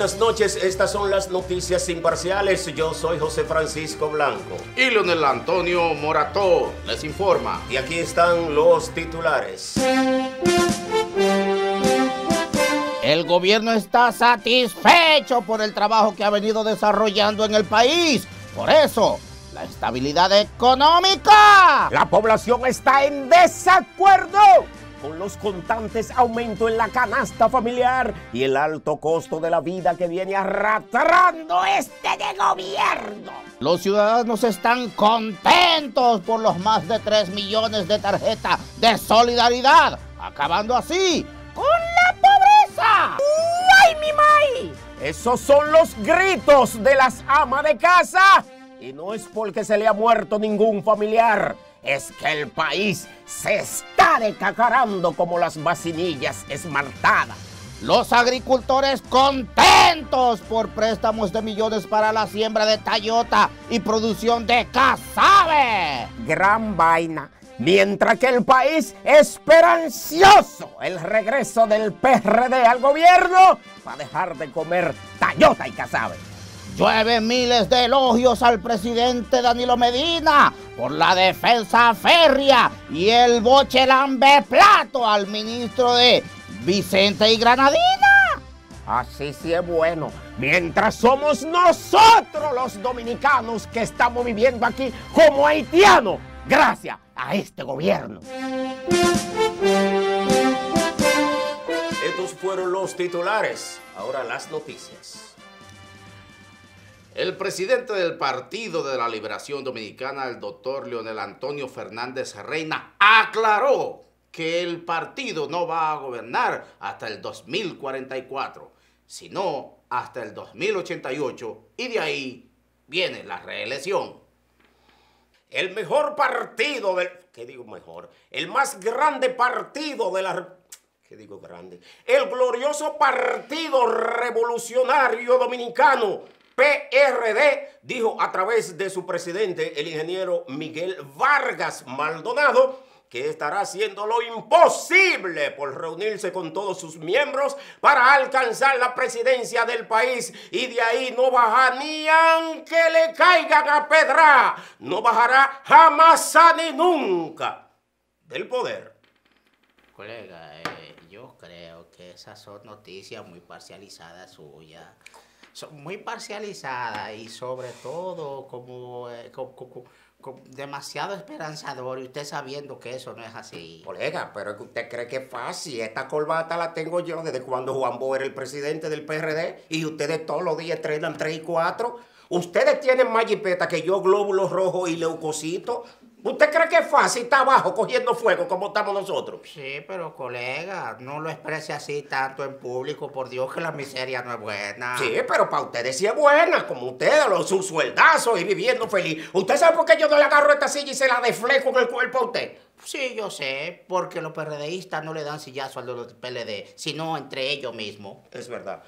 Buenas noches, estas son las noticias imparciales. Yo soy José Francisco Blanco. Y Leonel Antonio Morató les informa. Y aquí están los titulares. El gobierno está satisfecho por el trabajo que ha venido desarrollando en el país. Por eso, la estabilidad económica. La población está en desacuerdo los constantes aumentos en la canasta familiar y el alto costo de la vida que viene arrastrando este de gobierno. Los ciudadanos están contentos por los más de 3 millones de tarjetas de solidaridad, acabando así con la pobreza. ¡Ay, mi mai! Esos son los gritos de las amas de casa. Y no es porque se le ha muerto ningún familiar es que el país se está decacarando como las vacinillas esmaltadas. Los agricultores contentos por préstamos de millones para la siembra de Tayota y producción de casabe. Gran vaina. Mientras que el país esperancioso el regreso del PRD al gobierno para dejar de comer Tayota y casabe. Llueve miles de elogios al presidente Danilo Medina por la defensa férrea y el bochelambe plato al ministro de Vicente y Granadina. Así sí es bueno. Mientras somos nosotros los dominicanos que estamos viviendo aquí como haitianos, gracias a este gobierno. Estos fueron los titulares. Ahora las noticias. El presidente del Partido de la Liberación Dominicana, el doctor Leonel Antonio Fernández Reina, aclaró que el partido no va a gobernar hasta el 2044, sino hasta el 2088 y de ahí viene la reelección. El mejor partido del... ¿Qué digo mejor? El más grande partido de la... ¿Qué digo grande? El glorioso Partido Revolucionario Dominicano PRD dijo a través de su presidente, el ingeniero Miguel Vargas Maldonado, que estará haciendo lo imposible por reunirse con todos sus miembros para alcanzar la presidencia del país y de ahí no baja ni aunque le caigan a pedra, no bajará jamás ni nunca del poder. Colega, eh, yo creo que esas son noticias muy parcializadas suyas muy parcializadas y sobre todo como, eh, demasiado esperanzador y usted sabiendo que eso no es así. Colega, pero usted cree que es fácil. Esta corbata la tengo yo desde cuando Juan Bo era el presidente del PRD y ustedes todos los días estrenan 3 y 4. Ustedes tienen más jipeta que yo, glóbulos rojos y leucocitos. ¿Usted cree que es fácil estar abajo cogiendo fuego como estamos nosotros? Sí, pero colega, no lo exprese así tanto en público. Por Dios que la miseria no es buena. Sí, pero para ustedes sí es buena, como ustedes, los sus sueldazos y viviendo feliz. ¿Usted sabe por qué yo no le agarro esta silla y se la deflejo en el cuerpo a usted? Sí, yo sé, porque los PRDistas no le dan sillazo a los PLD, sino entre ellos mismos. Es verdad.